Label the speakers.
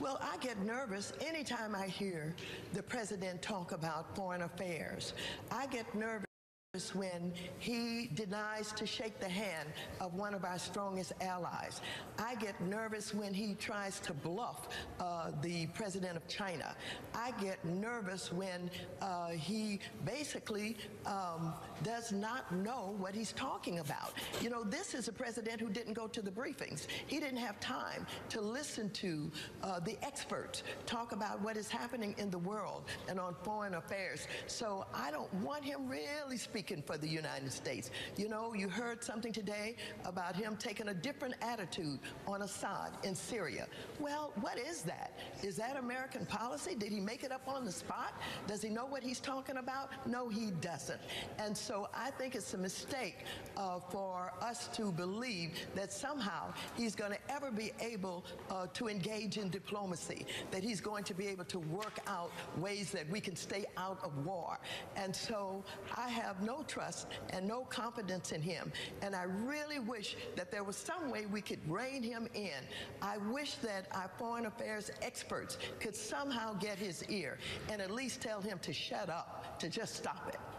Speaker 1: Well, I get nervous anytime I hear the president talk about foreign affairs. I get nervous when he denies to shake the hand of one of our strongest allies. I get nervous when he tries to bluff uh, the president of China. I get nervous when uh, he basically um, does not know what he's talking about. You know, this is a president who didn't go to the briefings. He didn't have time to listen to uh, the experts talk about what is happening in the world and on foreign affairs. So I don't want him really speaking speaking for the United States. You know, you heard something today about him taking a different attitude on Assad in Syria. Well, what is that? Is that American policy? Did he make it up on the spot? Does he know what he's talking about? No, he doesn't. And so I think it's a mistake uh, for us to believe that somehow he's going to ever be able uh, to engage in diplomacy, that he's going to be able to work out ways that we can stay out of war. And so I have no trust and no confidence in him. And I really wish that there was some way we could rein him in. I wish that our foreign affairs experts could somehow get his ear and at least tell him to shut up, to just stop it.